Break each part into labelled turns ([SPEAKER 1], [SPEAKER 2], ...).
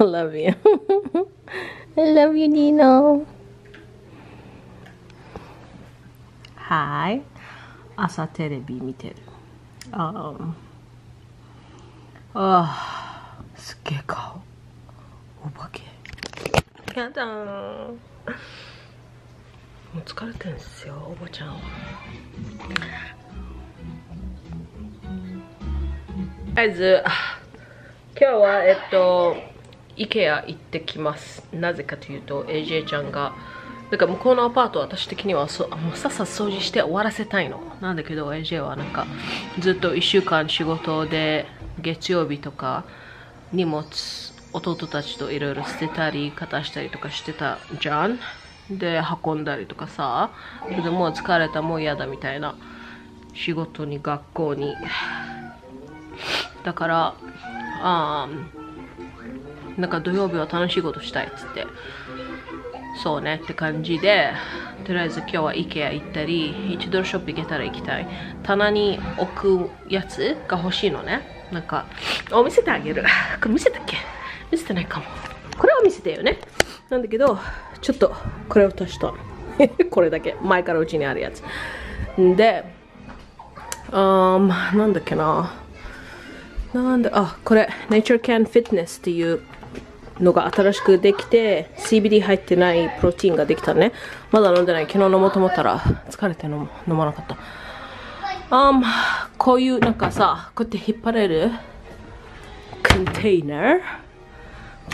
[SPEAKER 1] I love you. I love you, Dino. はい。朝テレビ見てる。ああ、すっげえ顔。お化け。やだもう疲れてるんですよ、おばちゃんは。とりあえず、今日は、えっと、IKEA 行ってきます。なぜかというと、AJ ちゃんが、だか向こうのアパート私的にはそもうさっさ掃除して終わらせたいの。なんだけど AJ はなんかずっと1週間仕事で月曜日とか荷物弟たちといろいろ捨てたり片したりとかしてたじゃん。で運んだりとかさ。それでもう疲れたもう嫌だみたいな仕事に学校に。だからあーなんか土曜日は楽しいことしたいっつって。そうねって感じで、とりあえず今日は IKEA 行ったり、1ドルショップ行けたら行きたい。棚に置くやつが欲しいのね。なんか、お見せてあげる。これ見せたっけ？見せてないかも。これは見せてよね。なんだけど、ちょっとこれを足した。これだけ。前からうちにあるやつ。で、um, なんだっけな。なんで、あ、これ、Nature Can Fitness っていうのが新しくできて CBD 入ってないプロテインができたね。まだ飲んでない。昨日飲もうと思ったら疲れて飲飲まなかった。あ、um, こういうなんかさこうやって引っ張れるコンテイナー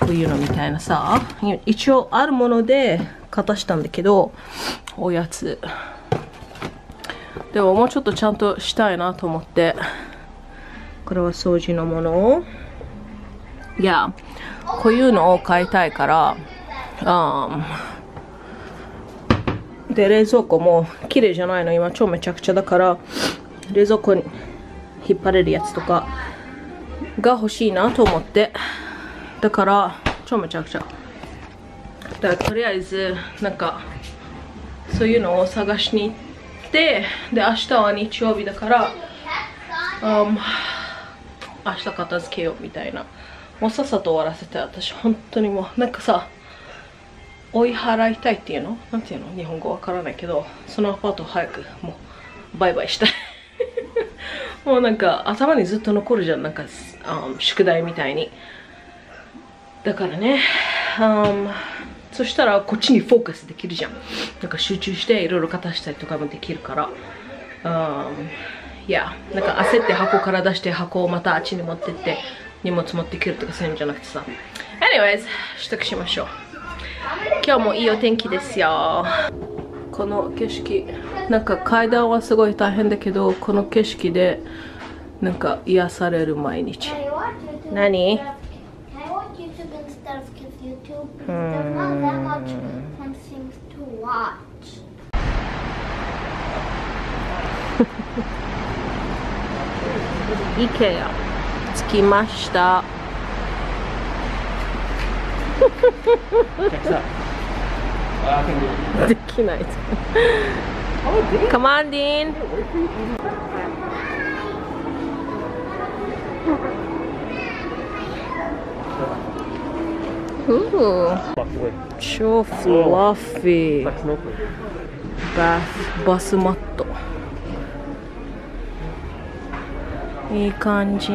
[SPEAKER 1] こういうのみたいなさ一応あるもので型したんだけどおやつ。でももうちょっとちゃんとしたいなと思って。これは掃除のもの。をいやこういうのを買いたいから、あで、冷蔵庫も綺麗じゃないの、今超めちゃくちゃだから、冷蔵庫に引っ張れるやつとかが欲しいなと思って、だから超めちゃくちゃ。だからとりあえず、なんか、そういうのを探しに行って、で、明日は日曜日だから、um, 明日片付けようみたいな。もうさっさと終わらせて私本当にもうなんかさ追い払いたいっていうの？なんていうの？日本語わからないけどそのアパート早くもうバイバイしたい。もうなんか頭にずっと残るじゃん。なんかあ宿題みたいに。だからね、um, そしたらこっちにフォーカスできるじゃん。なんか集中していろいろ片したりとかもできるから、um, いやなんか焦って箱から出して箱をまたあっちに持ってって。荷物持ってくるとかそういうんじゃなくてさ。Anyways しましょう。今日もいいお天気ですよ。この景色なんか階段はすごい大変だけどこの景色でなんか癒される毎日。何？イケア。きました.
[SPEAKER 2] Uh.
[SPEAKER 1] できない
[SPEAKER 2] Oh.
[SPEAKER 1] Come on, Dean. Ooh,
[SPEAKER 2] snorkeling.
[SPEAKER 1] バスバスマットいい感じ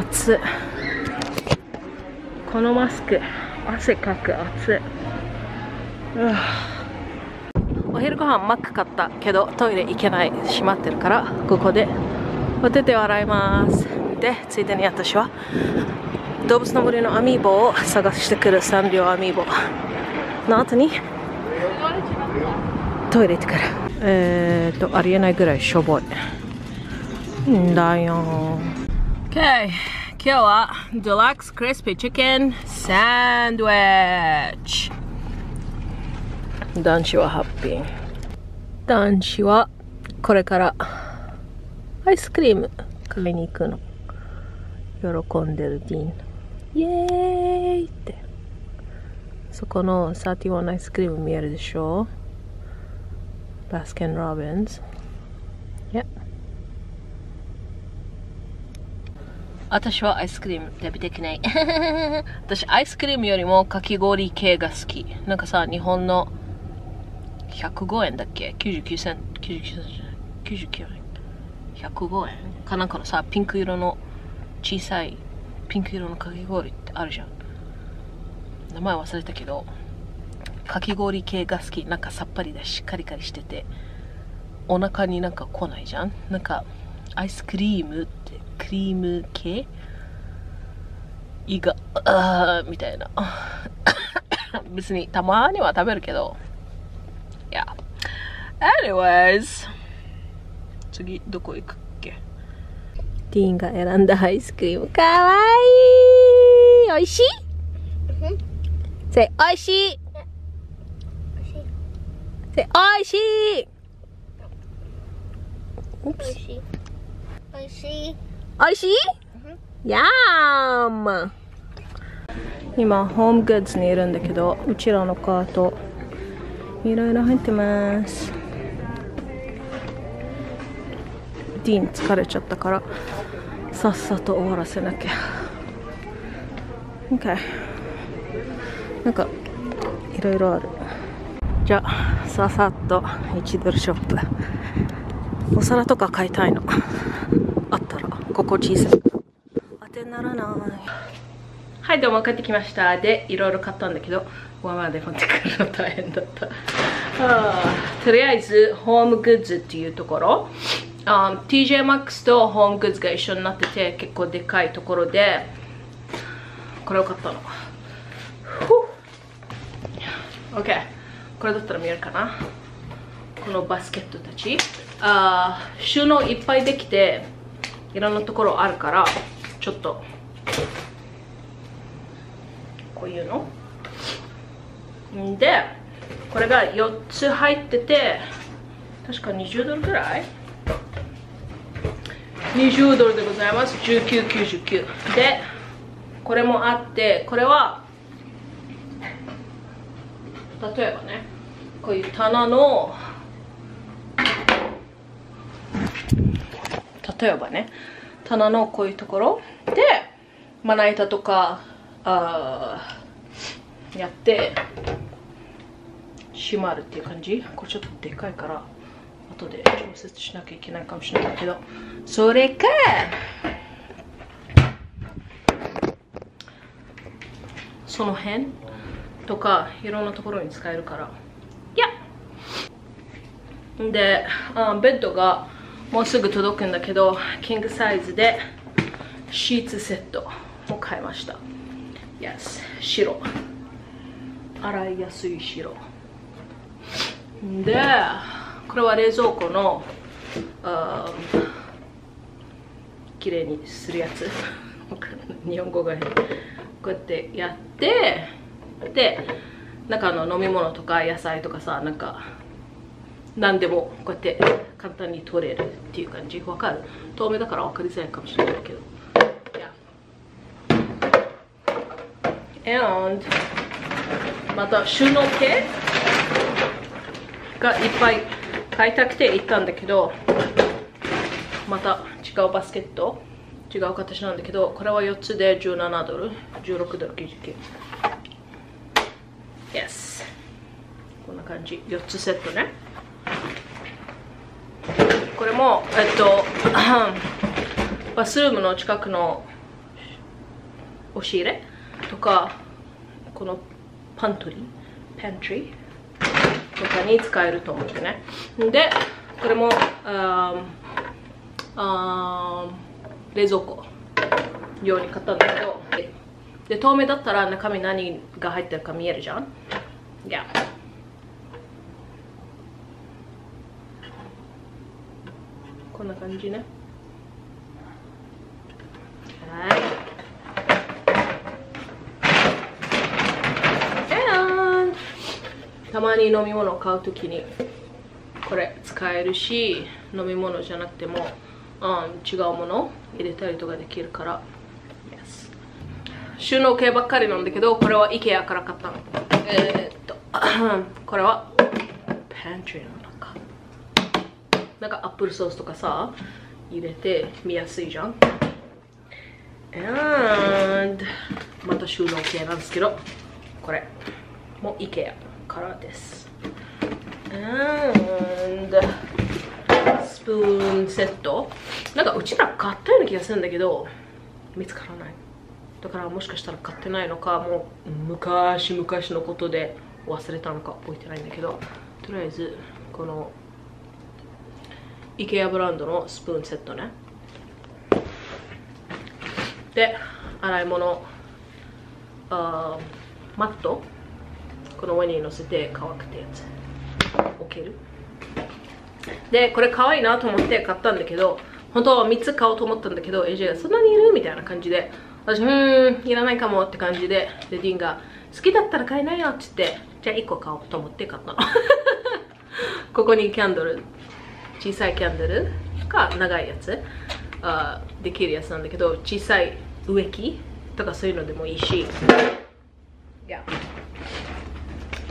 [SPEAKER 1] 暑このマスク汗かく暑いお昼ご飯マック買ったけどトイレ行けない閉まってるからここで。お手手を洗います。でついでに私は動物の森のアミーボを探してくるサンリオアミーボ。の後にトイレ行ってくる。えーとありえないぐらいしょぼい。んだよ OK 今日はデラックスクリスピーチキンサンドイッチ男子はハッピー。男子はこれからアイスクリーム買いに行くの。喜んでるディーン。イエーイって。そこの31アイスクリーム見えるでしょ？バスキン・ロビンズ Yep 私はアイスクリーム食べてきない。私、アイスクリームよりもかき氷系が好き。なんかさ、日本の105円だっけ ?99 セント、99セント、99円。105円かなんかのさ、ピンク色の小さいピンク色のかき氷ってあるじゃん。名前忘れたけど、かき氷系が好き。なんかさっぱりだし、カリカリしてて、お腹になんか来ないじゃん？なんか、アイスクリームって、クリーム系？胃が、あーみたいな。別にたまには食べるけど、いや。Anyways、次、どこ行くっけ？ティーンが選んだアイスクリーム、かわいい。おいしい？せおい。しい。せおい。しい
[SPEAKER 3] おいしい？おいしい？
[SPEAKER 1] おいしいやーん今ホームグッズにいるんだけどうちらのカートいろいろ入ってます。ディーン疲れちゃったからさっさと終わらせなきゃ。OK なんかいろいろある。じゃあささっと1ドルショップ。お皿とか買いたいの。こ小さい当てにならない。はいどうも帰ってきました。でいろいろ買ったんだけどここまで持ってくるの大変だった。とりあえずホームグッズっていうところ。あー TJ マックスとホームグッズが一緒になってて結構でかいところでこれを買ったの。ふう。OK これだったら見えるかな。このバスケットたち。あ収納いっぱいできていろんなところあるからちょっとこういうの？でこれが4つ入ってて確か20ドルぐらい？20ドルでございます。1999でこれもあってこれは例えばねこういう棚の例えばね棚のこういうところでまな板とかあやって閉まるっていう感じ？これちょっとでかいから後で調節しなきゃいけないかもしれないけど。それかその辺とかいろんなところに使えるから。いや。であベッドがもうすぐ届くんだけどキングサイズでシーツセットも買いました。Yes 白。洗いやすい白。でこれは冷蔵庫のあー綺麗にするやつ。日本語が変。こうやってやってで中の飲み物とか野菜とかさなんか何でもこうやって簡単に取れるっていう感じ。わかる。透明だから分かりづらいかもしれないけど。Yeah. And また収納系がいっぱい買いたくて行ったんだけどまた違うバスケット違う形なんだけどこれは4つで17ドル16ドル99 Yes こんな感じ。4つセットね。これもえっとバスルームの近くの押し入れ？とかこのパントリー？パントリーとかに使えると思ってね。でこれもああ冷蔵庫用に買ったんだけど。で透明だったら中身何が入ってるか見えるじゃん？いやこんな感じね。はい。たまに飲み物を買うときにこれ使えるし飲み物じゃなくても、うん、違うものを入れたりとかできるから。Yes 収納系ばっかりなんだけどこれは IKEA から買ったの。えー、っと これはパントリーのなんかアップルソースとかさ入れて見やすいじゃん。And また収納系なんですけどこれ。も IKEA からです。And スプーンセット。なんかうちら買ったような気がするんだけど見つからない。だからもしかしたら買ってないのかもう昔々のことで忘れたのか覚えてないんだけどとりあえずこの IKEA ブランドのスプーンセットね。で洗い物。あマット。この上に乗せて乾くってやつ。置ける。でこれ可愛いなと思って買ったんだけど本当は3つ買おうと思ったんだけど AJ がそんなにいるみたいな感じで私うんいらないかもって感じででディンが好きだったら買えないよって言ってじゃあ1個買おうと思って買ったの。ここにキャンドル。小さいキャンドル。か長いやつ。あできるやつなんだけど小さい植木。とかそういうのでもいいし。いや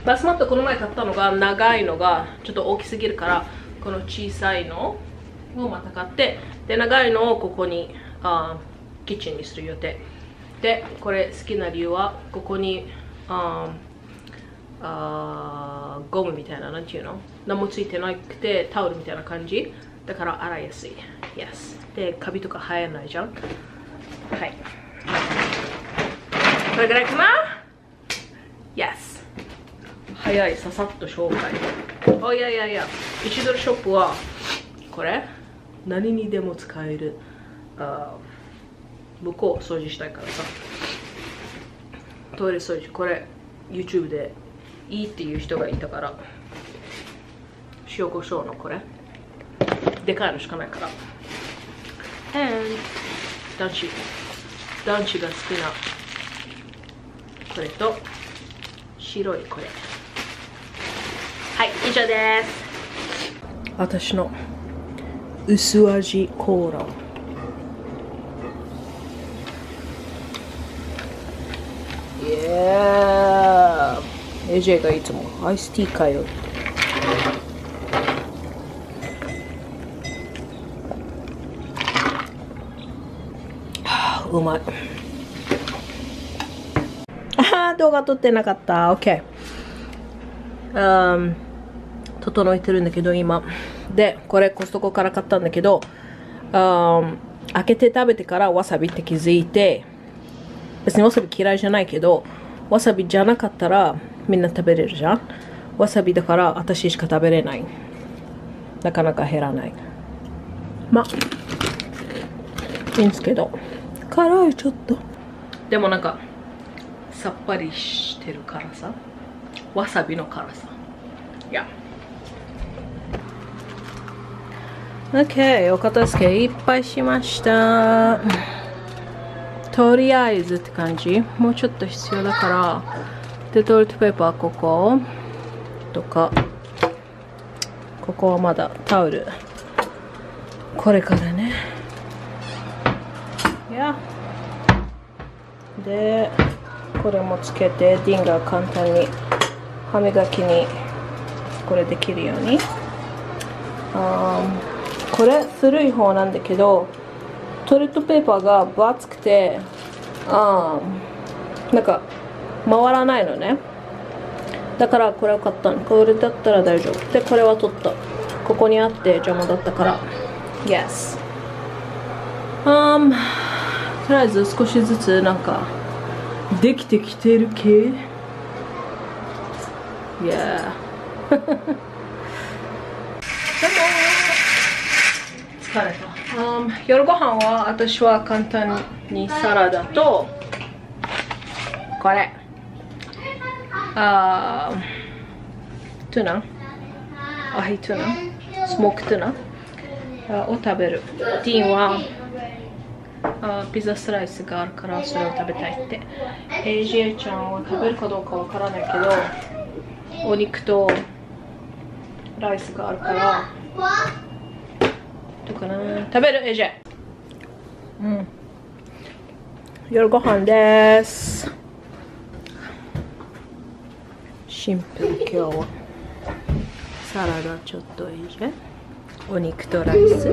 [SPEAKER 1] バスマットこの前買ったのが長いのがちょっと大きすぎるからこの小さいのをまた買ってで長いのをここにあキッチンにする予定。でこれ好きな理由はここにああゴムみたいななんていうの？何もついてなくてタオルみたいな感じ？だから洗いやすい。Yes でカビとか生えないじゃん？はい。これぐらいかな？Yes 早いささっと紹介。おいやいやいや。1ドルショップはこれ？何にでも使える。あ向こう掃除したいからさ。トイレ掃除これ YouTube でいいっていう人がいたから。塩コショウのこれ。でかいのしかないから。And 男子。男子が好きな。これと白いこれ。はい以上です。私の。薄味コーラ。イエー AJ がいつもアイスティーかよ。ってはあうまい。あー動画撮ってなかった。OK うん。整えてるんだけど今。でこれコストコから買ったんだけどうん。開けて食べてからわさびって気づいて別にわさび嫌いじゃないけどわさびじゃなかったらみんな食べれるじゃん。わさびだから私しか食べれない。なかなか減らない。まあいいんですけど。辛いちょっと。でもなんかさっぱりしてる辛さ？わさびの辛さ。いや OK お片付けいっぱいしました。とりあえずって感じ。もうちょっと必要だからでトイレットペーパーこことか。ここはまだタオル。これからね。いや。でこれもつけてディンが簡単に歯磨きにこれできるように。あこれ古い方なんだけどトイレットペーパーが分厚くてあなんか回らないのね。だからこれを買ったの。これだったら大丈夫。でこれは取った。ここにあって邪魔だったから。Yes um とりあえず少しずつなんかできてきてる系？Yeah 疲れた、um, 夜ご飯は私は簡単にサラダとこれあー tuna ahi tuna smoke tuna あを食べる。ディーンはあピザスライスがあるからそれを食べたいって。AJ ちゃんは食べるかどうかわからないけどお肉とライスがあるから。どうかな。食べる？AJ うん。夜ご飯です。シンプル。今日は。サラダちょっと AJ お肉とライス。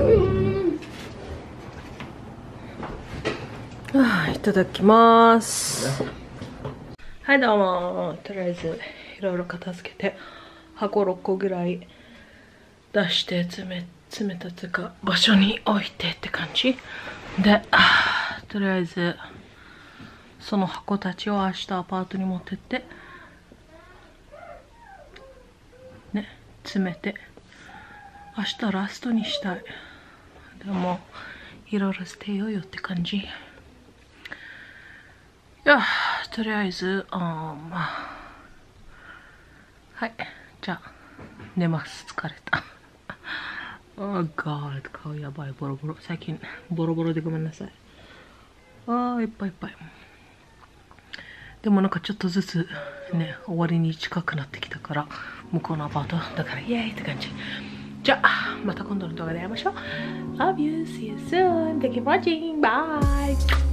[SPEAKER 1] あいただきます。はいどうも。とりあえずいろいろ片付けて箱6個ぐらい出して詰め詰めたつか場所に置いてって感じ。でとりあえずその箱たちを明日アパートに持ってってね詰めて明日ラストにしたい。でもいろいろ捨てようよって感じ。いやとりあえずあまあ。はいじゃあ寝ます。疲れた。Oh god 顔やばい。ボロボロ。最近ボロボロでごめんなさい。ああいっぱいいっぱい。でもなんかちょっとずつね終わりに近くなってきたから向こうのアパートだからイエーイって感じじゃあまた今度の動画で会いましょう Love you see you soon thank you for watching bye